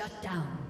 Shut down.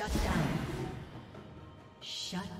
Shut down. Shut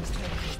comes to a close.